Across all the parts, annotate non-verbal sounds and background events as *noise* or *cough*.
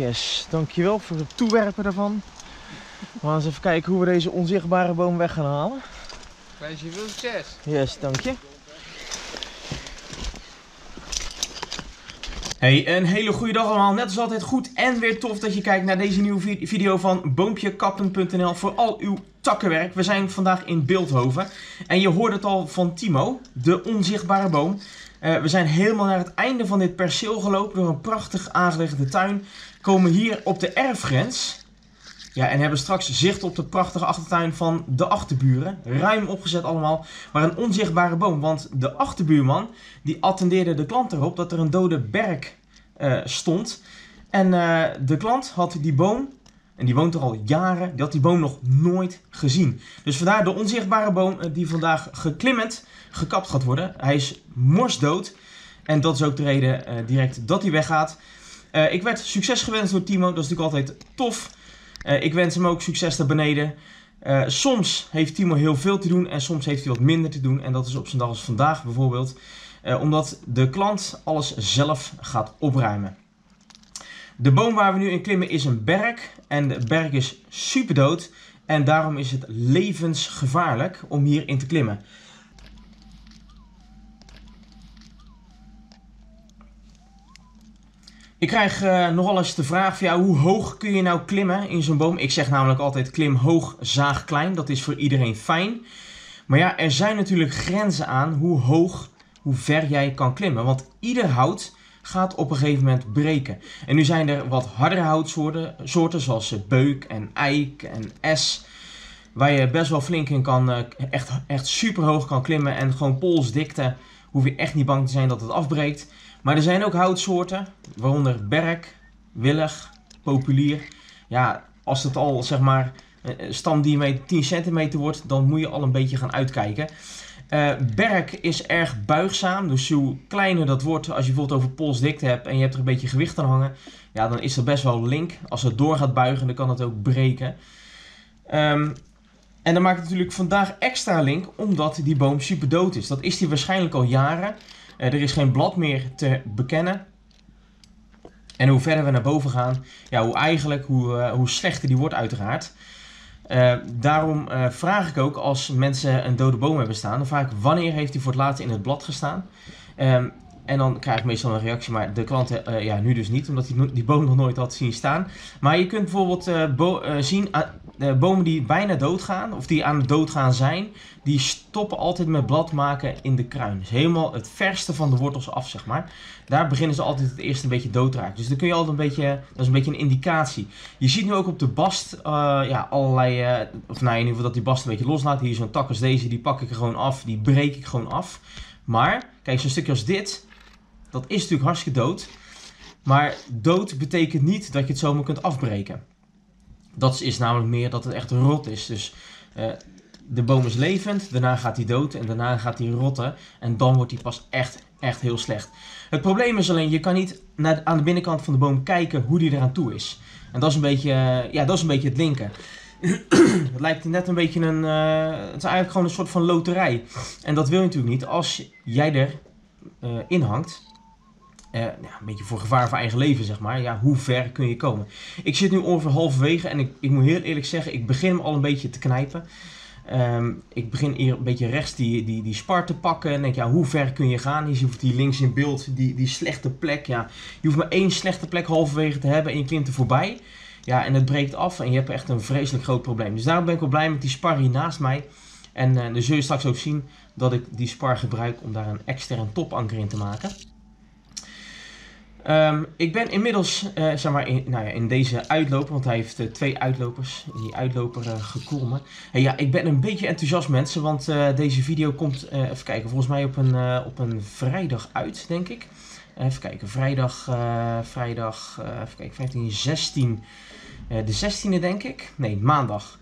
Yes, dankjewel voor het toewerpen daarvan. We gaan eens even kijken hoe we deze onzichtbare boom weg gaan halen. Ik wens je veel succes. Yes, dank je. Hey, een hele goede dag allemaal. Net als altijd goed en weer tof dat je kijkt naar deze nieuwe vi- video van boompjekappen.nl voor al uw takkenwerk. We zijn vandaag in Beeldhoven en je hoort het al van Timo, de onzichtbare boom. Eh, we zijn helemaal naar het einde van dit perceel gelopen door een prachtig aangelegde tuin. Komen hier op de erfgrens. Ja, en hebben straks zicht op de prachtige achtertuin van de achterburen. Ruim opgezet allemaal, maar een onzichtbare boom. Want de achterbuurman, die attendeerde de klant erop dat er een dode berk eh, stond. En eh, de klant had die boom, en die woont er al jaren, die had die boom nog nooit gezien. Dus vandaar de onzichtbare boom eh, die vandaag geklimmend gekapt gaat worden. Hij is morsdood. En dat is ook de reden direct dat hij weggaat. Eh, ik werd succes gewenst door Timo, dat is natuurlijk altijd tof. Eh, ik wens hem ook succes daar beneden. Eh, soms heeft Timo heel veel te doen en soms heeft hij wat minder te doen. En dat is op zijn dag als vandaag bijvoorbeeld. Omdat de klant alles zelf gaat opruimen. De boom waar we nu in klimmen is een berk. En de berk is super dood. En daarom is het levensgevaarlijk om hierin te klimmen. Ik krijg eh, nogal eens de vraag van ja, hoe hoog kun je nou klimmen in zo'n boom? Ik zeg namelijk altijd klim hoog, zaag klein. Dat is voor iedereen fijn. Maar ja, er zijn natuurlijk grenzen aan hoe hoog, hoe ver jij kan klimmen. Want ieder hout gaat op een gegeven moment breken. En nu zijn er wat hardere houtsoorten, soorten zoals eh, beuk en eik en es. Waar je best wel flink in kan, eh, echt, echt super hoog kan klimmen. En gewoon polsdikte hoef je echt niet bang te zijn dat het afbreekt. Maar er zijn ook houtsoorten, waaronder berk, willig, populier. Ja, als het al zeg maar stamdiameter 10 centimeter wordt, dan moet je al een beetje gaan uitkijken. Eh, berk is erg buigzaam, dus hoe kleiner dat wordt, als je bijvoorbeeld over polsdikte hebt en je hebt er een beetje gewicht aan hangen, ja, dan is dat best wel link. Als het door gaat buigen, dan kan het ook breken. Ehm, en dan maakt het natuurlijk vandaag extra link, omdat die boom super dood is. Dat is die waarschijnlijk al jaren. Eh, er is geen blad meer te bekennen. En hoe verder we naar boven gaan, ja, hoe eigenlijk, hoe, eh, hoe slechter die wordt uiteraard. Eh, daarom vraag ik ook als mensen een dode boom hebben staan, dan vraag ik wanneer heeft hij voor het laatst in het blad gestaan. Ehm, en dan krijg ik meestal een reactie, maar de klant eh, ja, nu dus niet, omdat hij die boom nog nooit had zien staan. Maar je kunt bijvoorbeeld eh, eh, zien, bomen die bijna doodgaan, of die aan het doodgaan zijn, die stoppen altijd met blad maken in de kruin. Dus helemaal het verste van de wortels af, zeg maar. Daar beginnen ze altijd het eerst een beetje dood te raken. Dus dan kun je altijd een beetje, dat is een beetje een indicatie. Je ziet nu ook op de bast, ja, allerlei, of nou in ieder geval dat die bast een beetje loslaat. Hier zo'n tak als deze, die pak ik gewoon af, die breek ik gewoon af. Maar, kijk, zo'n stukje als dit, dat is natuurlijk hartstikke dood. Maar dood betekent niet dat je het zomaar kunt afbreken. Dat is namelijk meer dat het echt rot is. Dus eh, de boom is levend, daarna gaat hij dood en daarna gaat hij rotten. En dan wordt hij pas echt, echt heel slecht. Het probleem is alleen, je kan niet naar aan de binnenkant van de boom kijken hoe die eraan toe is. En dat is een beetje, eh, ja, dat is een beetje het linken. *clears throat* het lijkt net een beetje een, eh, het is eigenlijk gewoon een soort van loterij. En dat wil je natuurlijk niet als jij er eh, in hangt. Eh, ja, een beetje voor gevaar voor eigen leven, zeg maar. Ja, hoe ver kun je komen? Ik zit nu ongeveer halverwege en ik, ik moet heel eerlijk zeggen, ik begin hem al een beetje te knijpen. Ehm, ik begin hier een beetje rechts die, die, die spar te pakken en denk, ja, hoe ver kun je gaan? Je ziet die links in beeld, die, die slechte plek. Ja, je hoeft maar één slechte plek halverwege te hebben en je klimt er voorbij. Ja, en het breekt af en je hebt echt een vreselijk groot probleem. Dus daarom ben ik wel blij met die spar hier naast mij. En eh dan zul je straks ook zien dat ik die spar gebruik om daar een extern topanker in te maken. Ehm, ik ben inmiddels eh, zeg maar in, nou ja, in deze uitloper, want hij heeft eh, twee uitlopers, die uitloper eh, geklommen. En ja, ik ben een beetje enthousiast mensen, want deze video komt, even kijken, volgens mij op een, op een vrijdag uit, denk ik. Even kijken, vrijdag, vrijdag, even kijken, 15, 16, eh, de 16e denk ik. Nee, maandag.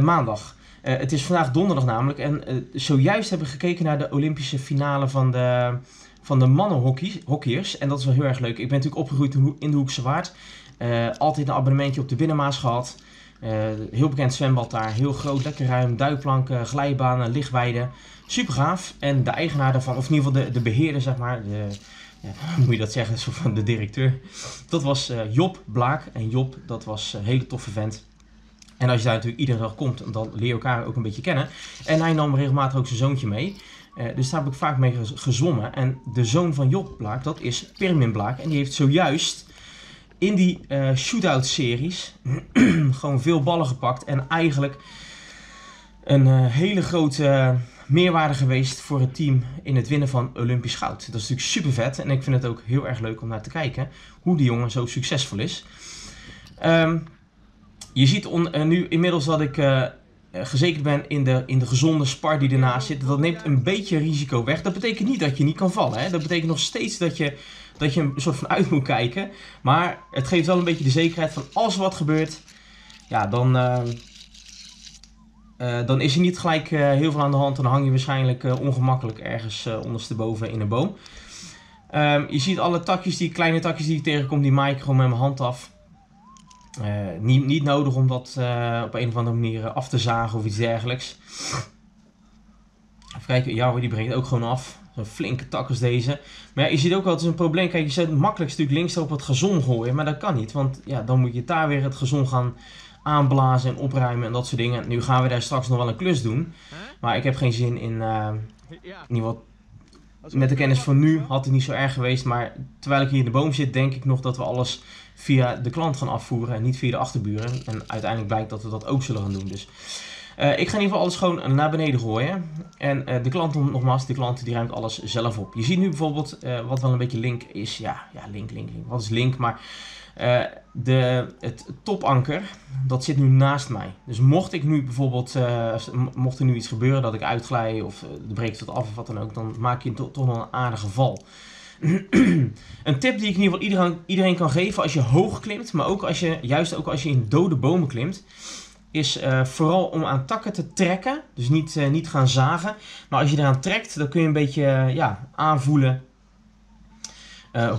Maandag. Het is vandaag donderdag namelijk en zojuist hebben we gekeken naar de Olympische finale van de van de mannenhockeyers. En dat is wel heel erg leuk. Ik ben natuurlijk opgegroeid in de Hoekse Waard. Eh, altijd een abonnementje op de Binnenmaas gehad. Eh, heel bekend zwembad daar. Heel groot, lekker ruim. Duikplanken, glijbanen, lichtweiden. Super gaaf. En de eigenaar daarvan, of in ieder geval de, de beheerder zeg maar. De, ja, *laughs* hoe moet je dat zeggen, zo van de directeur. Dat was eh, Job Blaak. En Job, dat was een hele toffe vent. En als je daar natuurlijk iedere dag komt, dan leer je elkaar ook een beetje kennen. En hij nam regelmatig ook zijn zoontje mee. Eh, dus daar heb ik vaak mee gez- gezwommen. En de zoon van Job Blaak, dat is Pirmin Blaak. En die heeft zojuist in die eh shootout series *clears throat* gewoon veel ballen gepakt. En eigenlijk een eh, hele grote eh, meerwaarde geweest voor het team in het winnen van Olympisch goud. Dat is natuurlijk super vet. En ik vind het ook heel erg leuk om naar te kijken hoe die jongen zo succesvol is. Ehm, je ziet eh, nu inmiddels dat ik eh, eh, gezekerd ben in de, in de gezonde spar die ernaast zit. Dat neemt een beetje risico weg. Dat betekent niet dat je niet kan vallen. Hè? Dat betekent nog steeds dat je, dat je een soort van uit moet kijken. Maar het geeft wel een beetje de zekerheid van als wat gebeurt, ja, dan, eh, eh, dan is er niet gelijk eh, heel veel aan de hand. Dan hang je waarschijnlijk eh, ongemakkelijk ergens eh, ondersteboven in een boom. Ehm, je ziet alle takjes, die kleine takjes die ik tegenkom, die maai ik gewoon met mijn hand af. Eh, niet, niet nodig om dat eh, op een of andere manier eh, af te zagen of iets dergelijks. Even kijken, ja die brengt ook gewoon af. Zo'n flinke tak als deze. Maar ja, je ziet ook wel, het is een probleem. Kijk, je zet het makkelijkst natuurlijk links op het gazon gooien. Maar dat kan niet, want ja, dan moet je daar weer het gazon gaan aanblazen en opruimen en dat soort dingen. Nu gaan we daar straks nog wel een klus doen. Maar ik heb geen zin in, eh, in met de kennis van nu had het niet zo erg geweest. Maar terwijl ik hier in de boom zit, denk ik nog dat we alles via de klant gaan afvoeren en niet via de achterburen. En uiteindelijk blijkt dat we dat ook zullen gaan doen. Dus eh, ik ga in ieder geval alles gewoon naar beneden gooien. En eh, de klant, nogmaals, de klant die ruimt alles zelf op. Je ziet nu bijvoorbeeld, eh, wat wel een beetje link is. Ja, ja link, link, link. Wat is link? Maar de, het topanker, dat zit nu naast mij. Dus mocht ik nu bijvoorbeeld, mocht er nu iets gebeuren dat ik uitglij of de breekt wat af of wat dan ook, dan maak je to toch nog een aardige val. *clears throat* een tip die ik in ieder geval iedereen, kan geven als je hoog klimt, maar ook als je, juist ook als je in dode bomen klimt, is uh, vooral om aan takken te trekken. Dus niet, uh, niet gaan zagen. Maar als je eraan trekt, dan kun je een beetje uh, ja, aanvoelen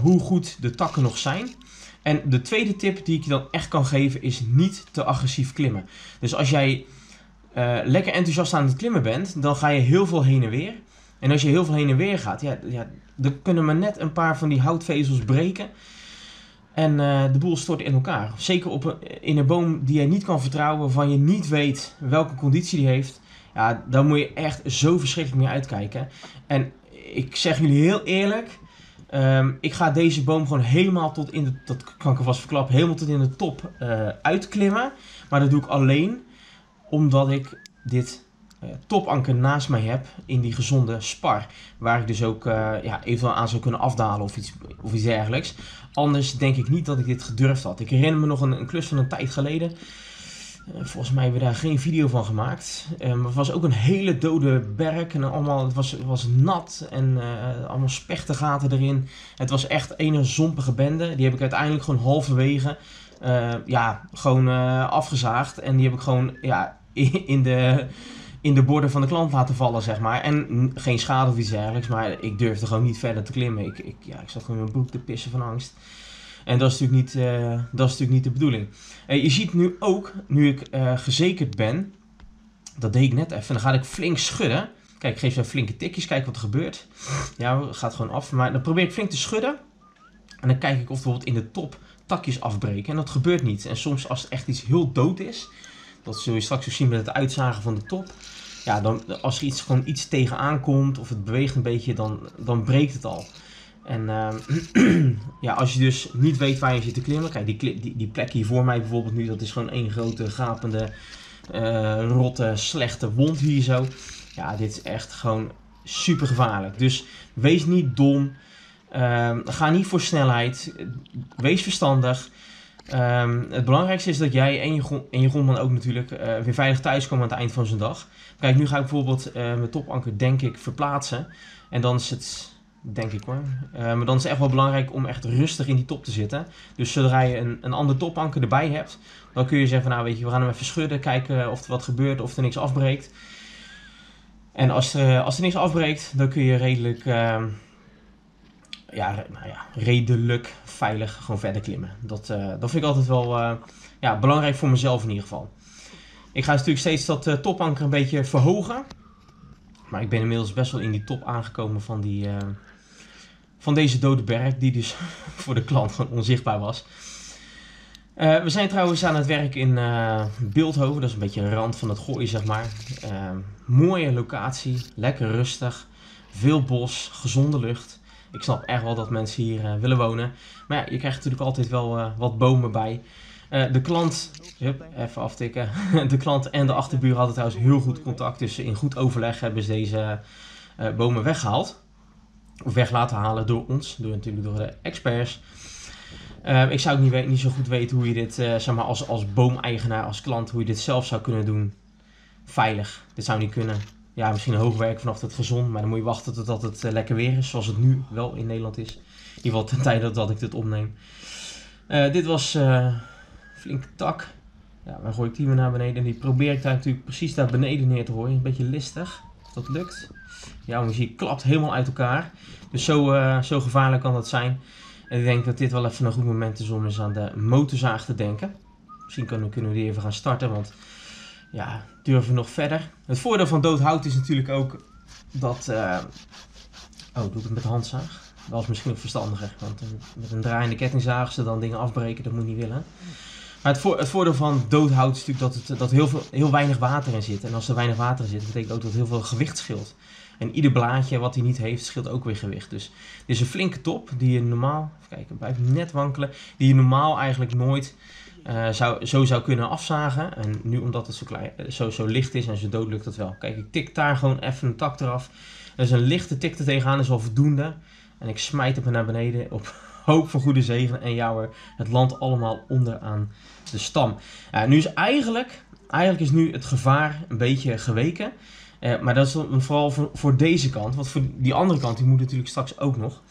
hoe goed de takken nog zijn. En de tweede tip die ik je dan echt kan geven is niet te agressief klimmen. Dus als jij lekker enthousiast aan het klimmen bent, dan ga je heel veel heen en weer. En als je heel veel heen en weer gaat, ja, ja dan kunnen maar net een paar van die houtvezels breken. En uh, de boel stort in elkaar. Zeker op in een boom die je niet kan vertrouwen, waarvan je niet weet welke conditie die heeft. Ja, daar moet je echt zo verschrikkelijk mee uitkijken. En ik zeg jullie heel eerlijk, Um, ik ga deze boom gewoon helemaal tot in de, dat kan ik alvast verklappen, helemaal tot in de top uh, uitklimmen. Maar dat doe ik alleen omdat ik dit topanker naast mij heb in die gezonde spar. Waar ik dus ook uh, ja, eventueel aan zou kunnen afdalen of iets, of iets dergelijks. Anders denk ik niet dat ik dit gedurfd had. Ik herinner me nog een, klus van een tijd geleden. Uh, volgens mij hebben we daar geen video van gemaakt. Um, het was ook een hele dode berk. En allemaal, het was, was nat en uh, allemaal spechtengaten erin. Het was echt een zompige bende. Die heb ik uiteindelijk gewoon halverwege ja, gewoon afgezaagd. En die heb ik gewoon ja, *laughs* in, de, in de borden van de klant laten vallen, zeg maar. En geen schade of iets dergelijks. Maar ik durfde gewoon niet verder te klimmen. Ik, ik, ja, ik zat gewoon in mijn broek te pissen van angst. En dat is natuurlijk niet, uh, dat is natuurlijk niet de bedoeling. Uh, je ziet nu ook, nu ik uh, gezekerd ben, dat deed ik net even, dan ga ik flink schudden. Kijk, ik geef ze flinke tikjes, kijk wat er gebeurt. Ja, gaat gewoon af. Maar dan probeer ik flink te schudden. En dan kijk ik of bijvoorbeeld in de top takjes afbreken. En dat gebeurt niet. En soms als het echt iets heel dood is, dat zul je straks ook zien met het uitzagen van de top. Ja, dan, als er iets, gewoon iets tegenaan komt of het beweegt een beetje, dan, dan breekt het al. En uh, *clears throat* ja, als je dus niet weet waar je zit te klimmen, kijk, die, die, die plek hier voor mij bijvoorbeeld nu, dat is gewoon één grote gapende, uh, rotte, slechte wond hier zo. Ja, dit is echt gewoon super gevaarlijk. Dus wees niet dom, uh, ga niet voor snelheid, wees verstandig. Um, het belangrijkste is dat jij en je, grondman ook natuurlijk uh, weer veilig thuis komen aan het eind van zijn dag. Kijk, nu ga ik bijvoorbeeld uh, mijn topanker denk ik verplaatsen. En dan is het Denk ik hoor. Uh, maar dan is het echt wel belangrijk om echt rustig in die top te zitten. Dus zodra je een, een ander topanker erbij hebt, dan kun je zeggen van nou weet je, we gaan hem even schudden, kijken of er wat gebeurt, of er niks afbreekt. En als er, als er niks afbreekt, dan kun je redelijk, uh, ja, nou ja, redelijk veilig gewoon verder klimmen. Dat, uh, dat vind ik altijd wel uh, ja, belangrijk voor mezelf in ieder geval. Ik ga natuurlijk steeds dat uh, topanker een beetje verhogen. Maar ik ben inmiddels best wel in die top aangekomen van die, van deze dode berg, die dus *laughs* voor de klant gewoon onzichtbaar was. Eh, we zijn trouwens aan het werk in Beeldhoven, dat is een beetje een rand van het gooien, zeg maar. Mooie locatie, lekker rustig, veel bos, gezonde lucht. Ik snap echt wel dat mensen hier willen wonen. Maar ja, je krijgt natuurlijk altijd wel wat bomen bij. de klant, even aftikken. *laughs* de klant en de achterbuur hadden trouwens heel goed contact. Dus in goed overleg hebben ze deze bomen weggehaald. Of weg laten halen door ons, door, natuurlijk door de experts. Ik zou ook niet, niet, zo goed weten hoe je dit, zeg maar, als, als boomeigenaar, als klant, hoe je dit zelf zou kunnen doen. Veilig. Dit zou niet kunnen. Ja, misschien hoogwerk vanaf het gezond, maar dan moet je wachten totdat het uh, lekker weer is, zoals het nu wel in Nederland is. In ieder geval ten tijde dat ik dit opneem. dit was flinke tak. Ja, dan gooi ik die weer naar beneden. En die probeer ik daar natuurlijk precies daar beneden neer te gooien. Een beetje listig, of dat lukt. Ja, muziek klapt helemaal uit elkaar. Dus zo, zo gevaarlijk kan dat zijn. En ik denk dat dit wel even een goed moment is om eens aan de motorzaag te denken. Misschien kunnen, kunnen we die even gaan starten, want ja, durven nog verder. Het voordeel van dood hout is natuurlijk ook dat... Uh... Oh, doe ik het met handzaag? Dat is misschien ook verstandiger, want met een draaiende kettingzaag ze dan dingen afbreken, dat moet je niet willen. Maar het, het voordeel van doodhout is natuurlijk dat, het, dat heel, veel, heel weinig water in zit. En als er weinig water in zit, betekent ook dat heel veel gewicht scheelt. En ieder blaadje wat hij niet heeft, scheelt ook weer gewicht. Dus dit is een flinke top die je normaal, even kijken, blijft net wankelen, die je normaal eigenlijk nooit uh, zou, zo zou kunnen afzagen. En nu omdat het zo, klein, eh, zo, zo licht is en zo dood lukt dat wel. Kijk, ik tik daar gewoon even een tak eraf. Dus een lichte tik er tegenaan is al voldoende. En ik smijt hem naar beneden op *laughs* hoop van goede zegen. En jouw het land allemaal onderaan de stam. Uh, nu is eigenlijk, eigenlijk is nu het gevaar een beetje geweken. Uh, maar dat is vooral voor, voor, deze kant. Want voor die andere kant, die moet natuurlijk straks ook nog.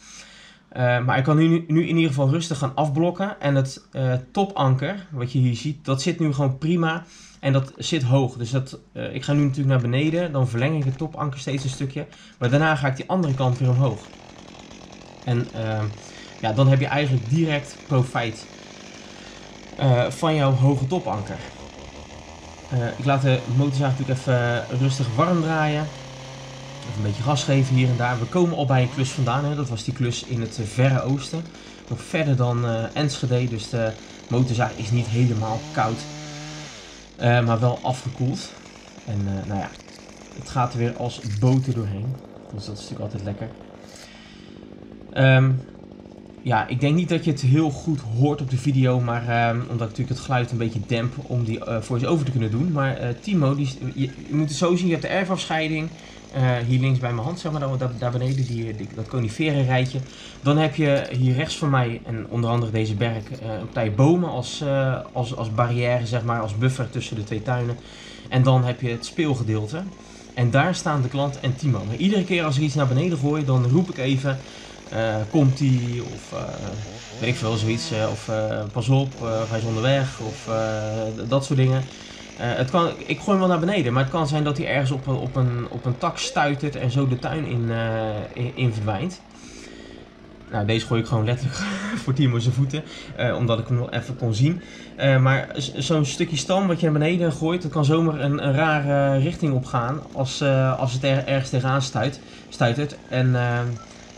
Uh, maar ik kan nu, nu in ieder geval rustig gaan afblokken. En het uh, topanker, wat je hier ziet, dat zit nu gewoon prima. En dat zit hoog. Dus dat, ik ga nu natuurlijk naar beneden. Dan verleng ik het topanker steeds een stukje. Maar daarna ga ik die andere kant weer omhoog. En ja, dan heb je eigenlijk direct profijt van jouw hoge topanker. Ik laat de motorzaag natuurlijk even rustig warm draaien. Even een beetje gas geven hier en daar. We komen al bij een klus vandaan. Hè. Dat was die klus in het uh, verre oosten. Nog verder dan Enschede. Dus de motorzaag is niet helemaal koud. maar wel afgekoeld. En nou ja, het gaat er weer als boter doorheen. Dus dat is natuurlijk altijd lekker. Um, ja, ik denk niet dat je het heel goed hoort op de video, maar uh, omdat ik natuurlijk het geluid een beetje demp om die uh, voice over te kunnen doen. Maar uh, Timo, die, je, je, moet het zo zien, je hebt de erfafscheiding, uh, hier links bij mijn hand, zeg maar, daar, daar beneden, die, dat coniferenrijtje. Dan heb je hier rechts van mij, en onder andere deze berg, een partij bomen als, als, als barrière, zeg maar, als buffer tussen de twee tuinen. En dan heb je het speelgedeelte. En daar staan de klant en Timo. Maar iedere keer als ik iets naar beneden gooi, dan roep ik even uh, komt hij of uh, weet ik veel, zoiets. Uh, of pas op, hij is onderweg of dat soort dingen. het kan, ik gooi hem wel naar beneden, maar het kan zijn dat hij ergens op een, op een, op een tak stuitert en zo de tuin in, in, in, verdwijnt. Nou, deze gooi ik gewoon letterlijk *laughs* voor Timo zijn voeten, omdat ik hem nog even kon zien. maar zo'n stukje stam wat je naar beneden gooit, dat kan zomaar een, rare richting opgaan als, als het er, ergens tegenaan stuit, stuitert. En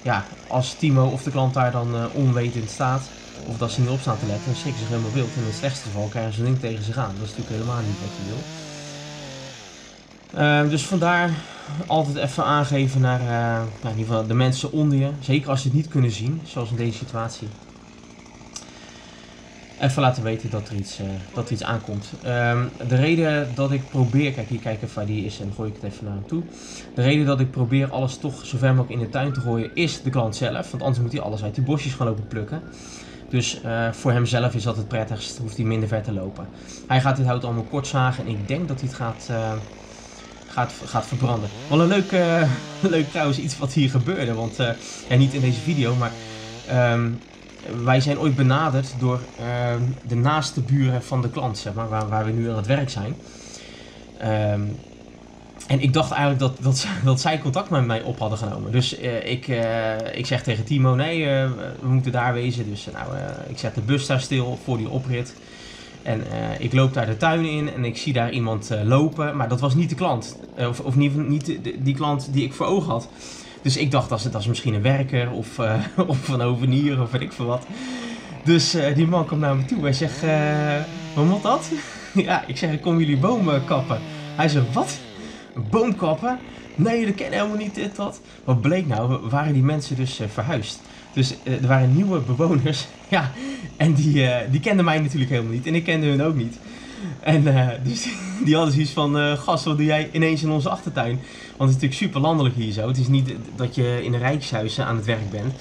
ja, als Timo of de klant daar dan uh, onwetend staat, of dat ze niet op staan te letten, dan schrikken ze zich helemaal wild. In het slechtste geval krijgen ze een ding tegen zich aan. Dat is natuurlijk helemaal niet wat je wil. Uh, dus vandaar altijd even aangeven naar uh, nou in ieder geval de mensen onder je. Zeker als ze het niet kunnen zien, zoals in deze situatie even laten weten dat er iets, uh, dat iets aankomt. Um, de reden dat ik probeer, kijk hier kijken waar die is en gooi ik het even naar hem toe. De reden dat ik probeer alles toch zo ver mogelijk in de tuin te gooien is de klant zelf. Want anders moet hij alles uit die bosjes gaan lopen plukken. Dus uh, voor hemzelf is dat het prettigst, hoeft hij minder ver te lopen. Hij gaat dit hout allemaal kort zagen en ik denk dat hij het gaat, uh, gaat, gaat verbranden. Wel een leuk, *laughs* leuk trouwens iets wat hier gebeurde, want ja, niet in deze video, maar... Um, wij zijn ooit benaderd door uh, de naaste buren van de klant, zeg maar, waar, waar we nu aan het werk zijn. Um, en ik dacht eigenlijk dat, dat, *laughs* dat zij contact met mij op hadden genomen. Dus uh, ik, uh, ik zeg tegen Timo, nee, uh, we moeten daar wezen. Dus nou, ik zet de bus daar stil voor die oprit. En ik loop daar de tuin in en ik zie daar iemand lopen. Maar dat was niet de klant. of of niet, niet die klant die ik voor ogen had. Dus ik dacht, dat is, misschien een werker of, eh, *laughs* of een ovenier of weet ik veel wat. Dus eh, die man komt naar me toe en zegt, eh wat moet dat? *laughs* ja, ik zeg, ik kom jullie bomen kappen. Hij zegt, wat? Boom kappen? Nee, dat ken helemaal niet dit, dat. Wat bleek nou, waren die mensen dus eh, verhuisd. Dus eh, er waren nieuwe bewoners, *laughs* ja, en die, eh, die kenden mij natuurlijk helemaal niet. En ik kende hun ook niet. En dus die hadden zoiets van, eh gast, wat doe jij ineens in onze achtertuin? Want het is natuurlijk super landelijk hier zo. Het is niet dat je in een rijkshuis aan het werk bent.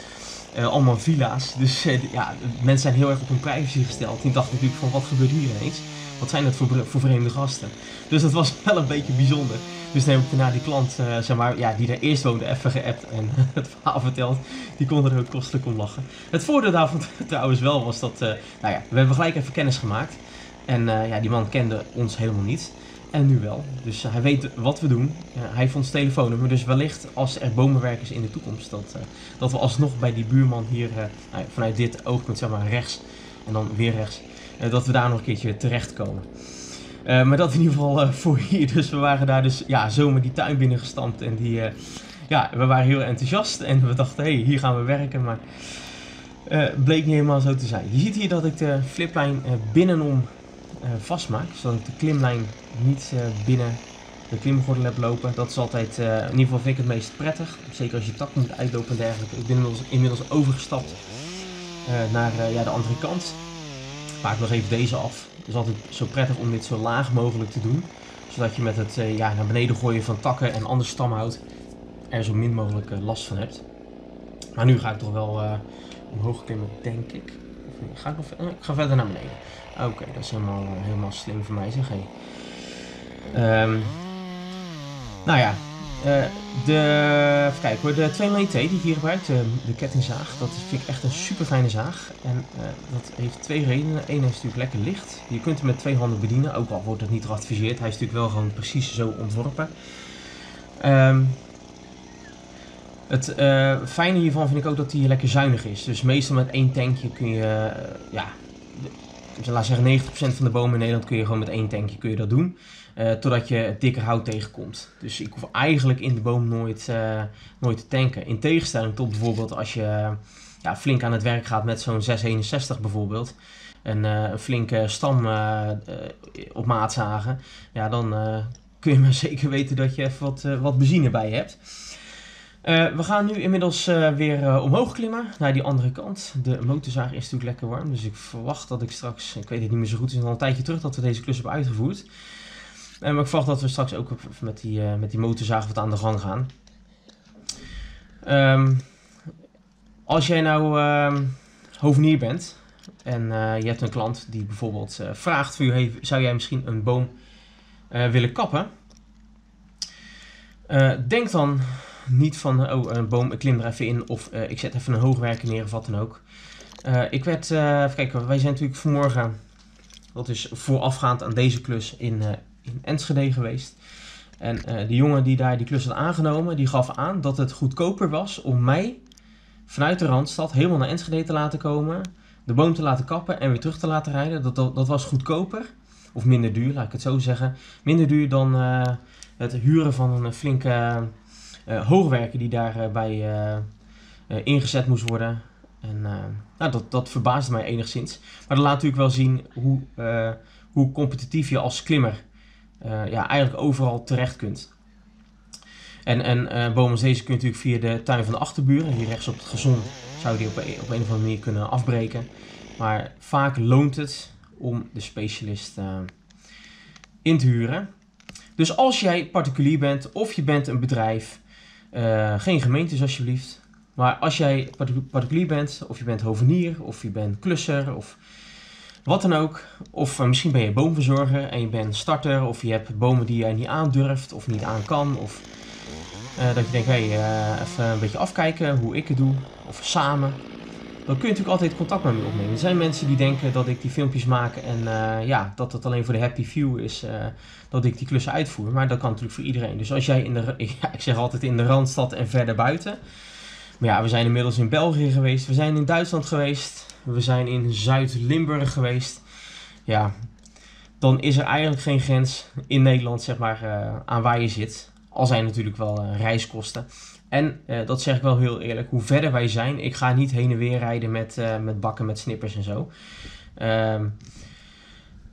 Eh, allemaal villa's. Dus ja, mensen zijn heel erg op hun privacy gesteld. Die dachten natuurlijk van, wat gebeurt hier ineens? Wat zijn dat voor, voor vreemde gasten? Dus dat was wel een beetje bijzonder. Dus dan heb ik daarna die klant, zeg maar, ja, die daar eerst woonde, even geappt en *laughs* het verhaal verteld. Die kon er ook kostelijk om lachen. Het voordeel daarvan *laughs* trouwens wel was dat, nou ja, we hebben gelijk even kennis gemaakt. En eh, ja, die man kende ons helemaal niet. En nu wel. Dus eh, hij weet wat we doen. Hij heeft ons telefoonnummer. Dus wellicht als er bomenwerkers in de toekomst, dat, eh, dat we alsnog bij die buurman hier, nou vanuit dit oogpunt zeg maar rechts en dan weer rechts, dat we daar nog een keertje terechtkomen. Eh, maar dat in ieder geval voor hier. *laughs* Dus we waren daar dus ja, zomaar die tuin binnengestampt. En die, ja, we waren heel enthousiast. En we dachten, hé, hey, hier gaan we werken. Maar bleek niet helemaal zo te zijn. Je ziet hier dat ik de fliplijn binnenom vastmaak. Zodat ik de klimlijn niet eh, binnen de klimgordel heb lopen. Dat is altijd, eh, in ieder geval vind ik het meest prettig. Zeker als je tak moet uitlopen en dergelijke. Ik ben inmiddels, inmiddels overgestapt eh, naar eh, ja, de andere kant. Maak nog even deze af. Het is altijd zo prettig om dit zo laag mogelijk te doen. Zodat je met het eh, ja, naar beneden gooien van takken en ander stamhout er zo min mogelijk eh, last van hebt. Maar nu ga ik toch wel eh, omhoog klimmen, denk ik. Ga eh, ik ga verder naar beneden. Oké, dat is helemaal, helemaal slim voor mij zeg. Hey. Ehm, nou ja, eh, de, even hoor, de 201T die ik hier gebruik, de, kettingzaag, dat vind ik echt een super fijne zaag. En eh, dat heeft twee redenen. Eén is natuurlijk lekker licht. Je kunt hem met twee handen bedienen, ook al wordt het niet geadviseerd. Hij is natuurlijk wel gewoon precies zo ontworpen. Ehm, het eh, fijne hiervan vind ik ook dat hij lekker zuinig is. Dus meestal met één tankje kun je, eh, ja, de- laat zeggen 90% van de bomen in Nederland kun je gewoon met één tankje kun je dat doen. eh, totdat je het dikke hout tegenkomt. Dus ik hoef eigenlijk in de boom nooit, nooit te tanken. In tegenstelling tot bijvoorbeeld als je ja, flink aan het werk gaat met zo'n 661 bijvoorbeeld. En een flinke stam op maat zagen. Ja, dan kun je maar *laughs* zeker weten dat je even wat, wat benzine bij hebt. Eh, we gaan nu inmiddels eh, weer eh, omhoog klimmen naar die andere kant. De motorzaag is natuurlijk lekker warm, dus ik verwacht dat ik straks, ik weet het niet meer zo goed, het is al een tijdje terug dat we deze klus hebben uitgevoerd. Maar ik verwacht dat we straks ook met die, met die motorzaag wat aan de gang gaan. Ehm, als jij nou ehm, hovenier bent en je hebt een klant die bijvoorbeeld vraagt voor je, zou jij misschien een boom willen kappen? Denk dan niet van, oh, een boom, ik klim er even in of eh, ik zet even een hoogwerker neer of wat dan ook. Eh, ik werd, eh, even wij zijn natuurlijk vanmorgen, dat is voorafgaand aan deze klus, in, in Enschede geweest. En de jongen die daar die klus had aangenomen, die gaf aan dat het goedkoper was om mij vanuit de Randstad helemaal naar Enschede te laten komen, de boom te laten kappen en weer terug te laten rijden. Dat, dat, dat was goedkoper, of minder duur, laat ik het zo zeggen. Minder duur dan het huren van een flinke eh hoogwerker die daarbij eh eh, ingezet moest worden. En nou, dat, dat verbaasde mij enigszins. Maar dat laat natuurlijk wel zien hoe, hoe competitief je als klimmer ja, eigenlijk overal terecht kunt. En, en eh bomen deze kun je natuurlijk via de tuin van de achterburen, hier rechts op het gazon, zou je die op, een- op een of andere manier kunnen afbreken. Maar vaak loont het om de specialist in te huren. Dus als jij particulier bent of je bent een bedrijf, eh, geen gemeentes alsjeblieft. Maar als jij particu- particulier bent, of je bent hovenier, of je bent klusser, of wat dan ook. Of eh, misschien ben je boomverzorger en je bent starter, of je hebt bomen die jij niet aandurft of niet aan kan. Of eh, dat je denkt, hé, hey, even een beetje afkijken hoe ik het doe, of samen. Dan kun je natuurlijk altijd contact met me opnemen. Er zijn mensen die denken dat ik die filmpjes maak en eh, ja, dat het alleen voor de happy view is eh, dat ik die klussen uitvoer. Maar dat kan natuurlijk voor iedereen. Dus als jij in de, *laughs* ja, ik zeg altijd in de Randstad en verder buiten. Maar ja, we zijn inmiddels in België geweest, we zijn in Duitsland geweest, we zijn in Zuid-Limburg geweest. Ja, dan is er eigenlijk geen grens in Nederland, zeg maar, eh, aan waar je zit. Al zijn natuurlijk wel reiskosten. En eh, dat zeg ik wel heel eerlijk, hoe verder wij zijn, ik ga niet heen en weer rijden met, eh, met bakken met snippers en zo. Ehm,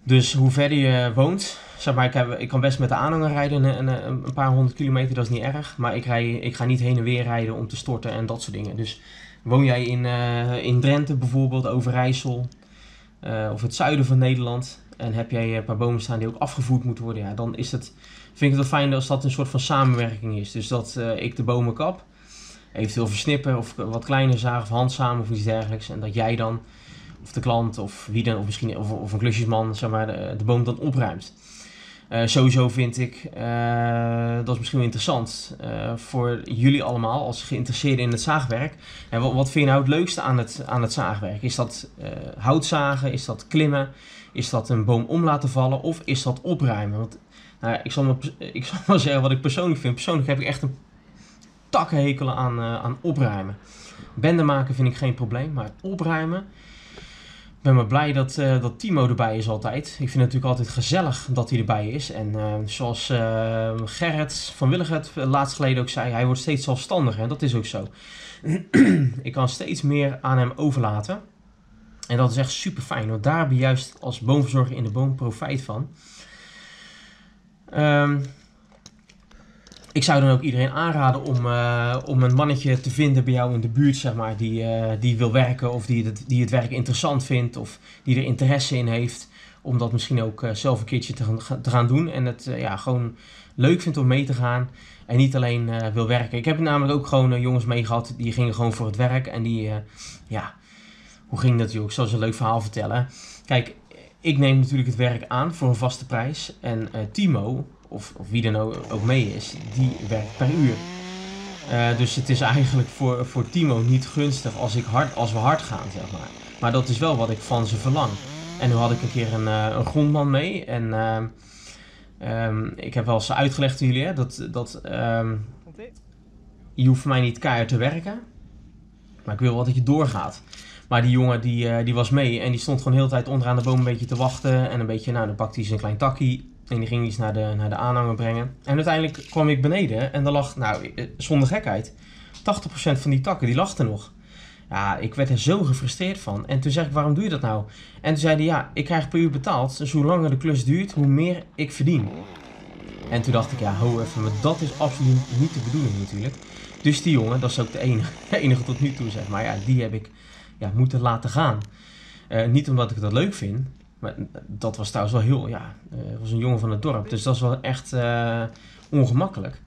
dus hoe verder je woont, zeg maar, ik, heb, ik kan best met de aanhanger rijden een, een, een paar honderd kilometer, dat is niet erg. Maar ik, rij, ik ga niet heen en weer rijden om te storten en dat soort dingen. Dus woon jij in, eh, in Drenthe bijvoorbeeld, Overijssel, eh, of het zuiden van Nederland, en heb jij een paar bomen staan die ook afgevoerd moeten worden, ja, dan is het, vind ik het wel fijn als dat een soort van samenwerking is. Dus dat eh, ik de bomen kap, eventueel versnippen of wat kleiner zagen of handzamen of iets dergelijks. En dat jij dan, of de klant of wie dan, of misschien of, een klusjesman, zeg maar, de, boom dan opruimt. Eh, sowieso vind ik, eh, dat is misschien wel interessant voor jullie allemaal als geïnteresseerden in het zaagwerk. En wat, wat vind je nou het leukste aan het, aan het zaagwerk? Is dat houtzagen? Is dat klimmen? Is dat een boom om laten vallen? Of is dat opruimen? Want nou, ik, zal maar, *laughs* ik zal zeggen wat ik persoonlijk vind. Persoonlijk heb ik echt een takkenhekel aan, aan opruimen. Benden maken vind ik geen probleem, maar opruimen ben maar blij dat, uh, dat Timo erbij is altijd. Ik vind het natuurlijk altijd gezellig dat hij erbij is. En uh, zoals Gerrit van Willigert laatst geleden ook zei, hij wordt steeds zelfstandiger. En dat is ook zo. *clears throat* ik kan steeds meer aan hem overlaten. En dat is echt super fijn, want daar heb je juist als boomverzorger in de boom profijt van. Um, ik zou dan ook iedereen aanraden om, uh, om een mannetje te vinden bij jou in de buurt, zeg maar, die, uh, die wil werken of die het, die het werk interessant vindt of die er interesse in heeft. Om dat misschien ook uh, zelf een keertje te gaan, doen en het ja, gewoon leuk vindt om mee te gaan en niet alleen wil werken. Ik heb namelijk ook gewoon jongens meegehad die gingen gewoon voor het werk en die, ja, hoe ging dat joh? Ik zal ze een leuk verhaal vertellen. Kijk, ik neem natuurlijk het werk aan voor een vaste prijs en Timo, of, of wie dan ook, ook mee is, die werkt per uur. Uh, dus het is eigenlijk voor, voor Timo niet gunstig als, ik hard, als we hard gaan, zeg maar. Maar dat is wel wat ik van ze verlang. En nu had ik een keer een, uh, een grondman mee. En um, ik heb wel eens uitgelegd aan jullie hè, dat, dat um, je hoeft mij niet keihard te werken. Maar ik wil wel dat je doorgaat. Maar die jongen die, die was mee en die stond gewoon de hele tijd onderaan de boom een beetje te wachten. En een beetje, nou dan pakte hij zijn klein takkie en die ging iets naar de, naar de aanhanger brengen. En uiteindelijk kwam ik beneden en er lag, nou, eh, zonder gekheid, 80% van die takken, die er nog. Ja, ik werd er zo gefrustreerd van. En toen zei ik, waarom doe je dat nou? En toen zei hij, ja, ik krijg per uur betaald. Dus hoe langer de klus duurt, hoe meer ik verdien. En toen dacht ik, ja, ho even, maar dat is absoluut niet de bedoeling natuurlijk. Dus die jongen, dat is ook de enige, *laughs* de enige tot nu toe, zeg maar. Ja, die heb ik ja, moeten laten gaan. Uh, niet omdat ik dat leuk vind, maar dat was trouwens wel heel, ja, uh, was een jongen van het dorp. Dus dat was wel echt uh, ongemakkelijk.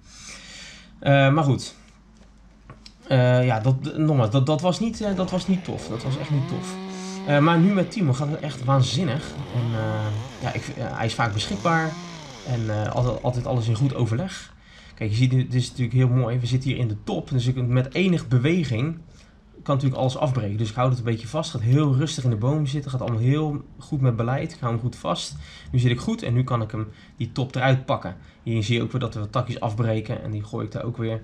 Maar goed. ja, dat, nogmaals, dat, dat, was niet, dat was niet tof. Dat was echt niet tof. maar nu met Timo gaat het echt waanzinnig. En ja, ik, hij is vaak beschikbaar. En altijd, altijd alles in goed overleg. Kijk, je ziet, dit is natuurlijk heel mooi. We zitten hier in de top. Dus ik, met enig beweging kan natuurlijk alles afbreken. Dus ik hou het een beetje vast. Gaat heel rustig in de boom zitten. Gaat allemaal heel goed met beleid. Ik hou hem goed vast. Nu zit ik goed en nu kan ik hem die top eruit pakken. Hier zie je ook weer dat er wat takjes afbreken. En die gooi ik daar ook weer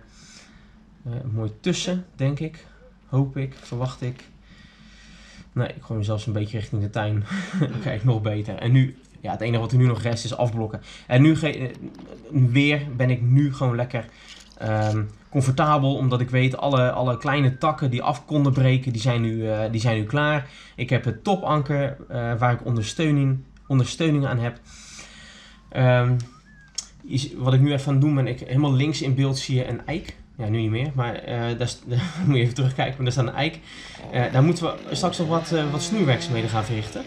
uh, mooi tussen, denk ik. Hoop ik, verwacht ik. Nee, ik gooi hem zelfs een beetje richting de tuin. *laughs* Dan nog beter. En nu, ja, het enige wat er nu nog rest is afblokken. En nu weer ben ik nu gewoon lekker um, comfortabel, omdat ik weet alle, alle kleine takken die af konden breken, die zijn nu, uh, die zijn nu klaar. Ik heb het topanker uh, waar ik ondersteuning, ondersteuning aan heb. Um, is, wat ik nu even aan het doen ben, ik, helemaal links in beeld zie je een eik. Ja, nu niet meer, maar *laughs* daar, daar moet je even terugkijken, maar daar staat een eik. daar moeten we straks nog wat, wat snoerwerkzaamheden gaan verrichten.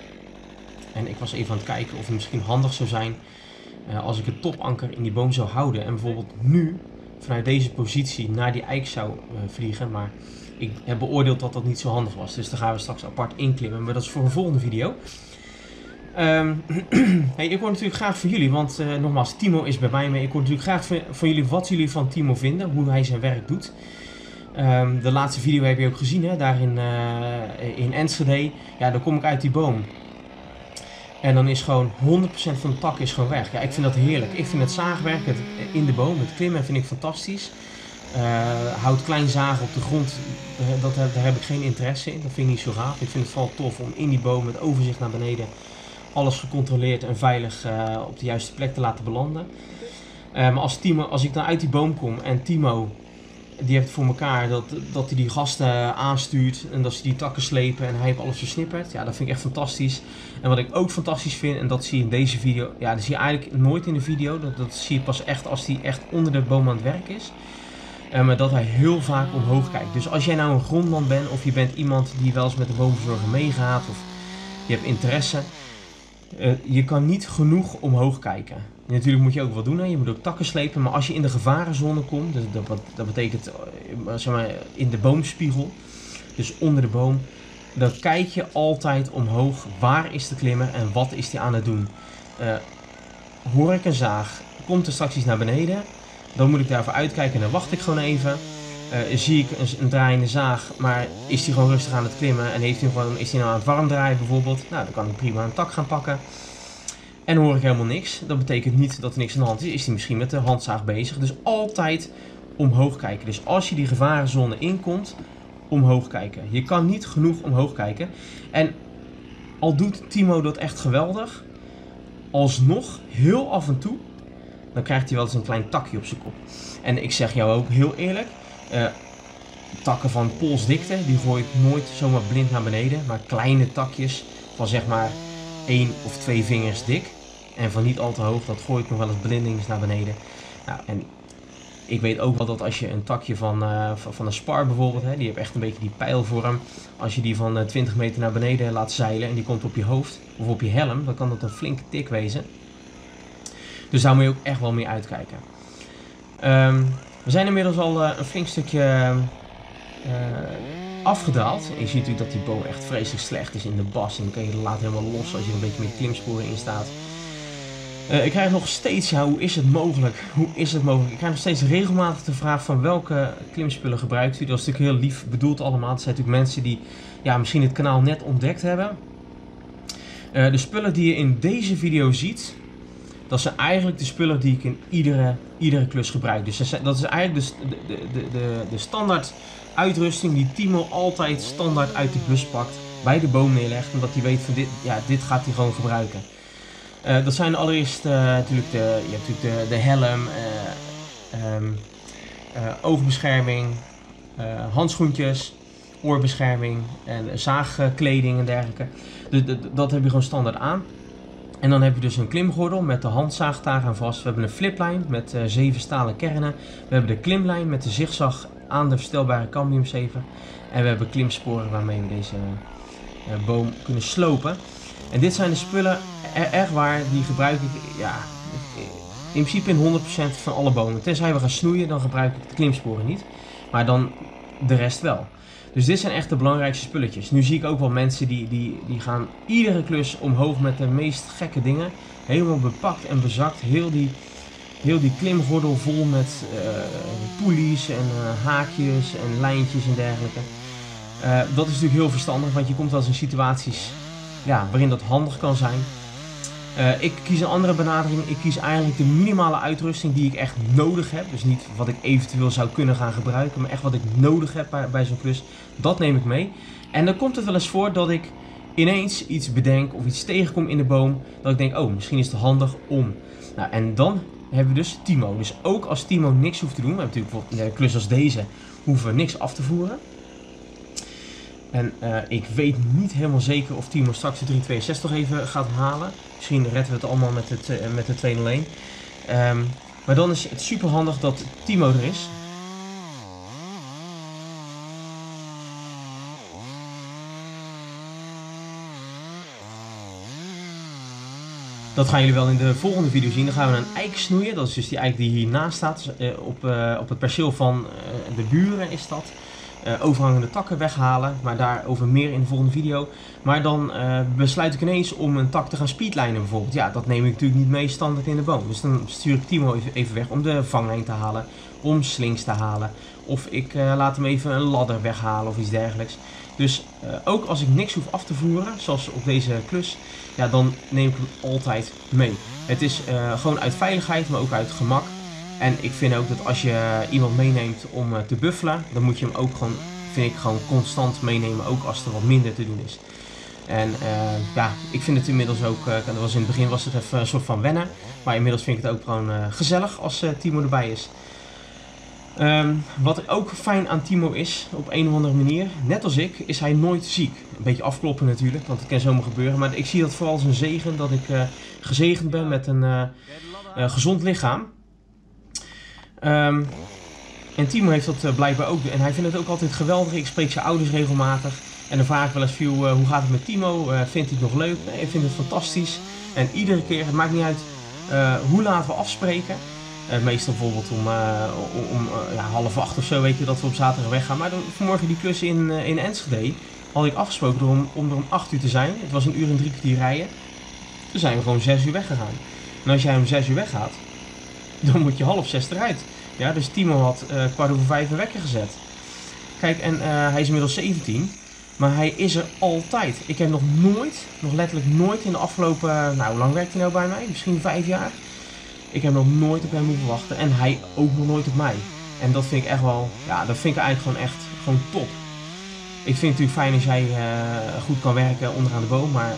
En ik was even aan het kijken of het misschien handig zou zijn als ik het topanker in die boom zou houden. En bijvoorbeeld nu vanuit deze positie naar die eik zou uh, vliegen. Maar ik heb beoordeeld dat dat niet zo handig was. Dus daar gaan we straks apart inklimmen. Maar dat is voor een volgende video. *clears throat* Hey, ik hoor natuurlijk graag van jullie, want uh, nogmaals, Timo is bij mij mee. Ik hoor natuurlijk graag van, jullie wat jullie van Timo vinden, hoe hij zijn werk doet. Um, de laatste video heb je ook gezien, hè, daar in, uh, in Enschede. Ja, dan kom ik uit die boom. En dan is gewoon 100% van de tak is gewoon weg. Ja, ik vind dat heerlijk. Ik vind het zaagwerk het, in de boom, het klimmen vind ik fantastisch. Uh, klein zagen op de grond, uh, dat, daar heb ik geen interesse in. Dat vind ik niet zo gaaf. Ik vind het vooral tof om in die boom met overzicht naar beneden alles gecontroleerd en veilig uh, op de juiste plek te laten belanden. maar als, Timo, als ik dan uit die boom kom en Timo die heeft voor elkaar dat, dat hij die gasten aanstuurt en dat ze die takken slepen en hij heeft alles versnipperd. Ja, dat vind ik echt fantastisch. En wat ik ook fantastisch vind, en dat zie je in deze video, ja, dat zie je eigenlijk nooit in de video. Dat, dat zie je pas echt als hij echt onder de boom aan het werk is. Eh, maar dat hij heel vaak omhoog kijkt. Dus als jij nou een grondman bent of je bent iemand die wel eens met de boomverzorger meegaat of je hebt interesse, uh, je kan niet genoeg omhoog kijken. Natuurlijk moet je ook wat doen, hè. je moet ook takken slepen, maar als je in de gevarenzone komt, dus dat, dat betekent uh, zeg maar, in de boomspiegel, dus onder de boom, dan kijk je altijd omhoog waar is de klimmer en wat is die aan het doen. hoor ik een zaag, komt er straks iets naar beneden, dan moet ik daarvoor uitkijken en dan wacht ik gewoon even. Uh, zie ik een, draaiende zaag, maar is hij gewoon rustig aan het klimmen en heeft hij gewoon, is hij nou aan het warm draaien bijvoorbeeld? Nou, dan kan ik prima een tak gaan pakken. En hoor ik helemaal niks. Dat betekent niet dat er niks aan de hand is. Is hij misschien met de handzaag bezig. Dus altijd omhoog kijken. Dus als je die gevarenzone inkomt, omhoog kijken. Je kan niet genoeg omhoog kijken. En al doet Timo dat echt geweldig, alsnog heel af en toe dan krijgt hij wel eens een klein takje op zijn kop. En ik zeg jou ook heel eerlijk, uh, takken van polsdikte, die gooi ik nooit zomaar blind naar beneden. Maar kleine takjes van zeg maar één of twee vingers dik. En van niet al te hoog, dat gooi ik nog wel eens blindings naar beneden. Nou, en ik weet ook wel dat als je een takje van, uh, van een spar bijvoorbeeld, hè, die heeft echt een beetje die pijlvorm. Als je die van uh, 20 meter naar beneden laat zeilen en die komt op je hoofd of op je helm, dan kan dat een flinke tik wezen. Dus daar moet je ook echt wel mee uitkijken. Um, we zijn inmiddels al uh, een flink stukje uh, afgedaald. Je ziet natuurlijk dat die boom echt vreselijk slecht is in de bas. En dan kan je later helemaal los als je een beetje met klimsporen in staat. Uh, ik krijg nog steeds, ja, hoe is het mogelijk? Hoe is het mogelijk? Ik krijg nog steeds regelmatig de vraag van welke klimspullen gebruikt u? Dat is natuurlijk heel lief bedoeld allemaal. Het zijn natuurlijk mensen die ja, misschien het kanaal net ontdekt hebben. De spullen die je in deze video ziet, dat zijn eigenlijk de spullen die ik in iedere, iedere klus gebruik. Dus dat is eigenlijk de, de, de, de, de standaard uitrusting die Timo altijd standaard uit de bus pakt, bij de boom neerlegt, omdat hij weet van dit, ja, dit gaat hij gewoon gebruiken. Uh, dat zijn allereerst uh, natuurlijk de, je natuurlijk de, de helm, uh, um, oogbescherming, handschoentjes, oorbescherming en zaagkleding en dergelijke. Dus dat heb je gewoon standaard aan. En dan heb je dus een klimgordel met de handzaag daar aan vast. We hebben een fliplijn met uh, zeven stalen kernen. We hebben de klimlijn met de zigzag aan de verstelbare cambiumzeven. En we hebben klimsporen waarmee we deze uh, boom kunnen slopen. En dit zijn de spullen er, erg waar, die gebruik ik ja, in principe in 100% van alle bomen. Tenzij we gaan snoeien, dan gebruik ik de klimsporen niet. Maar dan de rest wel. Dus dit zijn echt de belangrijkste spulletjes. Nu zie ik ook wel mensen die, die, die gaan iedere klus omhoog met de meest gekke dingen. Helemaal bepakt en bezakt. Heel die, heel die klimgordel vol met uh, poelies en uh, haakjes en lijntjes en dergelijke. Uh, dat is natuurlijk heel verstandig, want je komt eens in situaties ja, waarin dat handig kan zijn. Uh, ik kies een andere benadering. Ik kies eigenlijk de minimale uitrusting die ik echt nodig heb. Dus niet wat ik eventueel zou kunnen gaan gebruiken, maar echt wat ik nodig heb bij, bij zo'n klus. Dat neem ik mee. En dan komt het wel eens voor dat ik ineens iets bedenk of iets tegenkom in de boom. Dat ik denk, oh, misschien is het handig om. Nou, en dan hebben we dus Timo. Dus ook als Timo niks hoeft te doen, we hebben natuurlijk bijvoorbeeld een klus als deze, hoeven we niks af te voeren. En uh, ik weet niet helemaal zeker of Timo straks de 362 even gaat halen. Misschien redden we het allemaal met, het, uh, met de 201. Um, maar dan is het super handig dat Timo er is. Dat gaan jullie wel in de volgende video zien. Dan gaan we een eik snoeien. Dat is dus die eik die hiernaast staat. Uh, op, uh, op het perceel van de buren is dat. Overhangende takken weghalen. Maar daarover meer in de volgende video. Maar dan besluit ik ineens om een tak te gaan speedlijnen bijvoorbeeld. Ja, dat neem ik natuurlijk niet mee standaard in de boom. Dus dan stuur ik Timo even, weg om de vanglijn te halen. Om slings te halen. Of ik laat hem even een ladder weghalen of iets dergelijks. Dus ook als ik niks hoef af te voeren, zoals op deze klus, ja, dan neem ik hem altijd mee. Het is gewoon uit veiligheid, maar ook uit gemak. En ik vind ook dat als je iemand meeneemt om uh, te buffelen, dan moet je hem ook gewoon, vind ik, gewoon constant meenemen, ook als er wat minder te doen is. En ja, ik vind het inmiddels ook, dat was in het begin was het even een soort van wennen, maar inmiddels vind ik het ook gewoon gezellig als Timo erbij is. Ehm, wat ook fijn aan Timo is, op een of andere manier, net als ik, is hij nooit ziek. Een beetje afkloppen natuurlijk, want het kan zomaar gebeuren. Maar ik zie dat vooral als een zegen, dat ik eh, gezegend ben met een eh, eh, gezond lichaam. Ehm, en Timo heeft dat eh, blijkbaar ook. En hij vindt het ook altijd geweldig. Ik spreek zijn ouders regelmatig. En dan vraag ik wel eens veel, hoe gaat het met Timo? Eh, vindt hij het nog leuk? Nee, hij vindt het fantastisch. En iedere keer, het maakt niet uit eh, hoe laat we afspreken. Eh, meestal bijvoorbeeld om, eh, om, eh, ja, half acht of zo, weet je, dat we op zaterdag weggaan. Maar vanmorgen die klus in, eh, in Enschede had ik afgesproken om, om er om acht uur te zijn. Het was een uur en drie kwartier rijden. Toen zijn we gewoon zes uur weggegaan. En als jij om zes uur weggaat, dan moet je half zes eruit. Ja, dus Timo had eh, kwart over vijf een wekker gezet. Kijk, en eh, hij is inmiddels 17. Maar hij is er altijd. Ik heb nog nooit, nog letterlijk nooit in de afgelopen, nou hoe lang werkt hij nou bij mij? Misschien vijf jaar. Ik heb nog nooit op hem moeten wachten. En hij ook nog nooit op mij. En dat vind ik echt wel, ja, dat vind ik eigenlijk gewoon echt, gewoon top. Ik vind het natuurlijk fijn als jij eh, goed kan werken onderaan de boom. Maar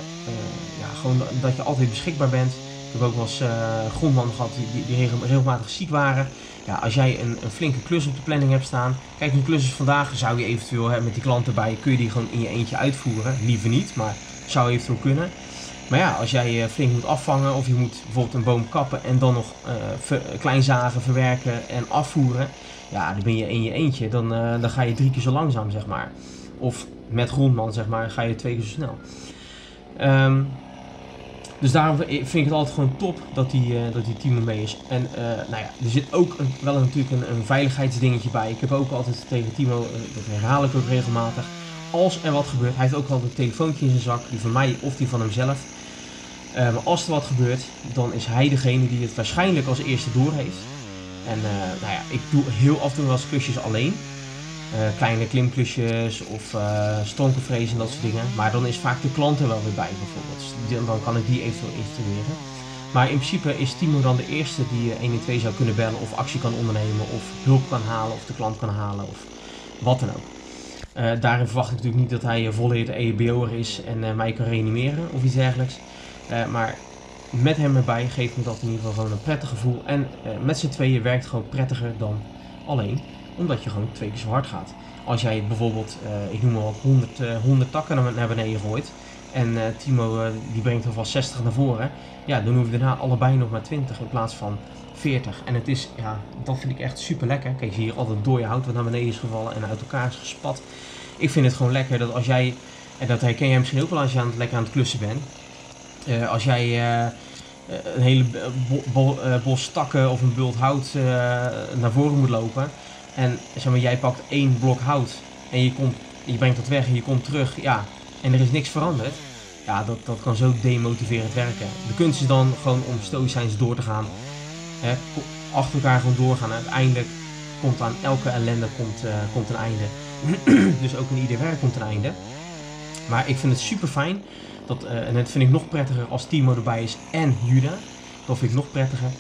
ja, gewoon dat je altijd beschikbaar bent. Ik heb ook wel eens uh, grondmannen gehad die, die, die regel- regelmatig ziek waren. Ja, als jij een, een flinke klus op de planning hebt staan. Kijk, een klus is vandaag, zou je eventueel hè, met die klant erbij, kun je die gewoon in je eentje uitvoeren. Liever niet, maar zou eventueel kunnen. Maar ja, als jij eh, flink moet afvangen of je moet bijvoorbeeld een boom kappen en dan nog eh ver- kleinzagen, verwerken en afvoeren. Ja, dan ben je in je eentje. Dan, eh, dan ga je drie keer zo langzaam, zeg maar. Of met grondman, zeg maar, ga je twee keer zo snel. Ehm, dus daarom vind ik het altijd gewoon top dat die, eh, dat die team mee is. En eh, nou ja, er zit ook een, wel natuurlijk een, veiligheidsdingetje bij. Ik heb ook altijd tegen Timo, eh, dat herhaal ik ook regelmatig. Als er wat gebeurt, hij heeft ook altijd een telefoontje in zijn zak, die van mij of die van hemzelf. Maar als er wat gebeurt, dan is hij degene die het waarschijnlijk als eerste door heeft. En nou ja, ik doe heel af en toe wel eens klusjes alleen. Eh, kleine klimklusjes of uh, stronkenvrees en dat soort dingen. Maar dan is vaak de klant er wel weer bij bijvoorbeeld. Dus dan kan ik die eventueel installeren. Maar in principe is Timo dan de eerste die eh, 112 zou kunnen bellen of actie kan ondernemen of hulp kan halen of de klant kan halen of wat dan ook. Eh, daarin verwacht ik natuurlijk niet dat hij een volleerde EHBO'er is en eh, mij kan reanimeren of iets dergelijks. Eh, maar met hem erbij geeft me dat in ieder geval gewoon een prettig gevoel. En eh, met z'n tweeën werkt gewoon prettiger dan alleen omdat je gewoon twee keer zo hard gaat. Als jij bijvoorbeeld, eh, ik noem maar wat, 100, eh, 100 takken naar, beneden gooit. En eh, Timo eh, die brengt er vast 60 naar voren. Ja, dan hoef je daarna allebei nog maar 20 in plaats van 40. En het is, ja, dat vind ik echt super lekker. Kijk, hier altijd dode hout wat naar beneden is gevallen en uit elkaar is gespat. Ik vind het gewoon lekker dat als jij, en dat herken jij misschien ook wel als je aan het, lekker aan het klussen bent. Eh, als jij eh, een hele bo- bo- eh, bos takken of een bult hout eh, naar voren moet lopen. En zeg maar, jij pakt één blok hout en je, komt, je brengt dat weg en je komt terug. Ja, en er is niks veranderd. Ja, dat, dat kan zo demotiverend werken. De kunst is dan gewoon om stoïcijns door te gaan. Hè, achter elkaar gewoon doorgaan. En uiteindelijk komt aan elke ellende komt, eh, komt een einde. *clears throat* dus ook in ieder werk komt een einde. Maar ik vind het super fijn. Dat, eh, en dat vind ik nog prettiger als Timo erbij is en Juda. Dat vind ik nog prettiger.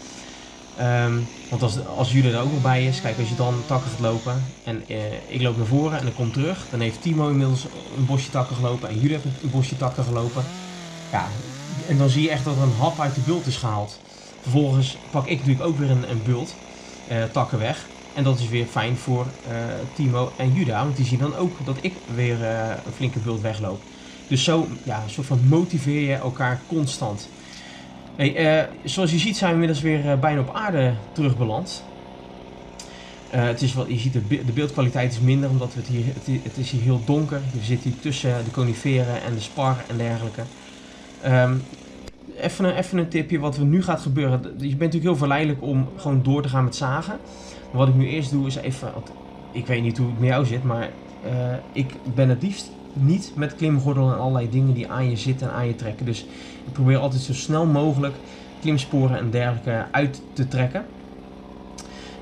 Ehm, want als, als Juda er ook nog bij is, kijk, als je dan takken gaat lopen en eh, ik loop naar voren en ik kom terug, dan heeft Timo inmiddels een bosje takken gelopen en Juda heeft een bosje takken gelopen. Ja, en dan zie je echt dat er een hap uit de bult is gehaald. Vervolgens pak ik natuurlijk ook weer een, een bult, eh, takken weg. En dat is weer fijn voor eh, Timo en Juda, want die zien dan ook dat ik weer een flinke bult wegloop. Dus zo, ja, een soort van motiveer je elkaar constant. Hey, eh, zoals je ziet zijn we inmiddels weer eh, bijna op aarde terugbeland. Eh, het is wel, je ziet de, de beeldkwaliteit is minder omdat we het, hier, het, is hier heel donker. Je zit hier tussen de coniferen en de spar en dergelijke. Ehm, even, een, even een tipje wat er nu gaat gebeuren. Je bent natuurlijk heel verleidelijk om gewoon door te gaan met zagen. Maar wat ik nu eerst doe is even, ik weet niet hoe het met jou zit, maar ik ben het liefst niet met klimgordel en allerlei dingen die aan je zitten en aan je trekken. Dus ik probeer altijd zo snel mogelijk klimsporen en dergelijke uit te trekken.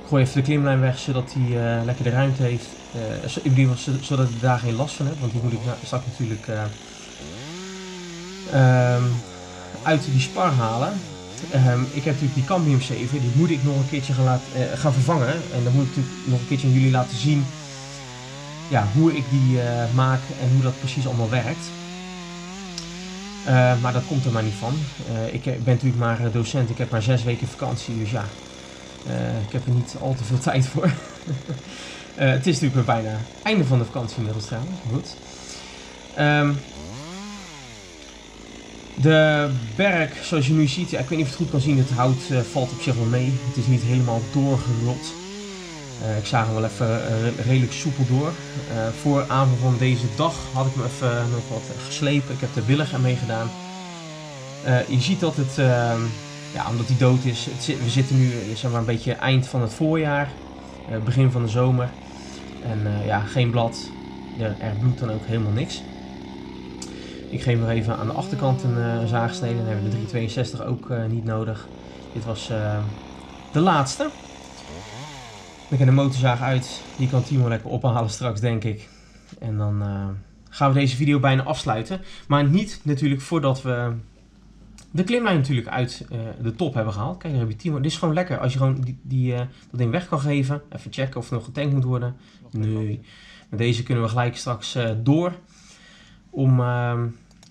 Ik gooi even de klimlijn weg zodat hij eh, lekker de ruimte heeft. eh, ik zodat ik daar geen last van heb, want die moet ik straks natuurlijk eh, ehm, uit die spar halen. Ehm, ik heb natuurlijk die Cambium 7, die moet ik nog een keertje gaan, laten, gaan vervangen. En dan moet ik natuurlijk nog een keertje aan jullie laten zien ja, hoe ik die eh, maak en hoe dat precies allemaal werkt. Eh, maar dat komt er maar niet van. Eh, ik ben natuurlijk maar docent, ik heb maar zes weken vakantie, dus ja, ik heb er niet al te veel *laughs* tijd voor. *laughs* Het is natuurlijk weer bijna einde van de vakantie inmiddels trouwens. Goed. Ehm, de berg, zoals je nu ziet, ik weet niet of je het goed kan zien, het hout valt op zich wel mee. Het is niet helemaal doorgerot. Eh, ik zag hem wel even eh, redelijk soepel door. Eh, voor avond van deze dag had ik hem even nog wat geslepen. Ik heb de willig ermee gedaan. Eh, je ziet dat het, ehm, ja, omdat hij dood is, we zitten nu zeg maar, een beetje eind van het voorjaar, begin van de zomer. En ja, geen blad. Er, er bloedt dan ook helemaal niks. Ik geef nog even aan de achterkant een zaagsnede. Dan hebben we de 362 ook niet nodig. Dit was de laatste. Dan kan de motorzaag uit. Die kan Timo lekker ophalen straks, denk ik. En dan eh, gaan we deze video bijna afsluiten. Maar niet natuurlijk voordat we de klimlijn natuurlijk uit eh, de top hebben gehaald. Kijk, daar heb je Timo. Dit is gewoon lekker als je gewoon die, die, eh, dat ding weg kan geven. Even checken of er nog getankt moet worden. Nee. Met deze kunnen we gelijk straks door om ehm,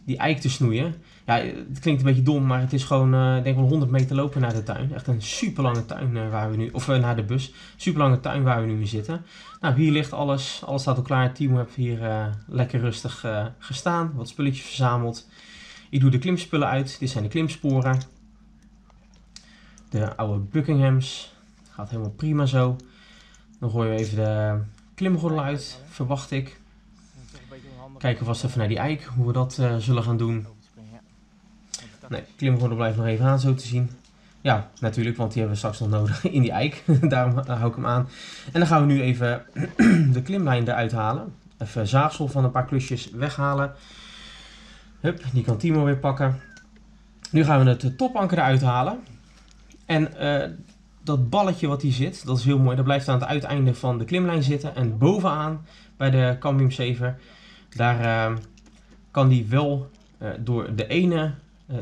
die eik te snoeien. Ja, het klinkt een beetje dom, maar het is gewoon, ik denk wel 100 meter lopen naar de tuin. Echt een super lange tuin eh, waar we nu, of eh, naar de bus. Super lange tuin waar we nu in zitten. Nou, hier ligt alles. Alles staat al klaar. Timo heeft hier lekker rustig gestaan. Wat spulletjes verzameld. Ik doe de klimspullen uit. Dit zijn de klimsporen. De oude Buckinghams. Gaat helemaal prima zo. Dan gooien we even de klimgordel uit, verwacht ik. Kijken vast even naar die eik, hoe we dat zullen gaan doen. Nee, klimgordel blijft nog even aan zo te zien. Ja, natuurlijk, want die hebben we straks nog nodig *laughs* in die eik. *laughs* Daarom eh, hou ik hem aan. En dan gaan we nu even *clears throat* de klimlijn eruit halen. Even zaagsel van een paar klusjes weghalen. Hup, die kan Timo weer pakken. Nu gaan we het topanker eruit halen. En eh, dat balletje wat hier zit, dat is heel mooi. Dat blijft aan het uiteinde van de klimlijn zitten. En bovenaan bij de Cambium Saver, daar eh, kan die wel eh, door de ene, eh,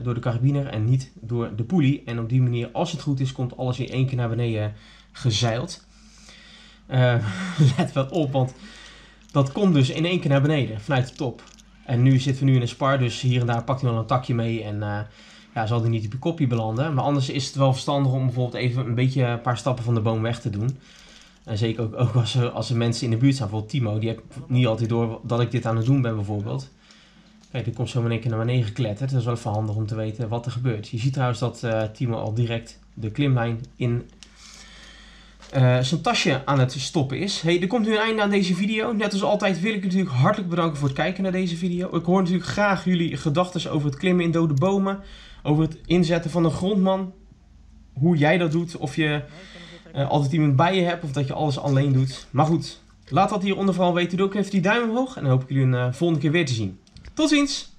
door de carabiner en niet door de poelie. En op die manier, als het goed is, komt alles in één keer naar beneden gezeild. Eh, *laughs* let wel op, want dat komt dus in één keer naar beneden, vanuit de top. En nu zitten we nu in een spar, dus hier en daar pakt hij wel een takje mee en eh, ja, zal hij niet op je kopje belanden. Maar anders is het wel verstandig om bijvoorbeeld even een beetje een paar stappen van de boom weg te doen. En zeker ook, ook als, er, als er mensen in de buurt zijn, bijvoorbeeld Timo, die heeft niet altijd door dat ik dit aan het doen ben bijvoorbeeld. Kijk, die komt zo in één keer naar beneden gekletterd. Dat is wel even handig om te weten wat er gebeurt. Je ziet trouwens dat eh, Timo al direct de klimlijn in eh, zijn tasje aan het stoppen is. Hey, er komt nu een einde aan deze video. Net als altijd wil ik natuurlijk hartelijk bedanken voor het kijken naar deze video. Ik hoor natuurlijk graag jullie gedachten over het klimmen in dode bomen. Over het inzetten van een grondman. Hoe jij dat doet. Of je eh, altijd iemand bij je hebt of dat je alles alleen doet. Maar goed, laat dat hieronder vooral weten. Doe ook even die duim omhoog. En dan hoop ik jullie een volgende keer weer te zien. Tot ziens!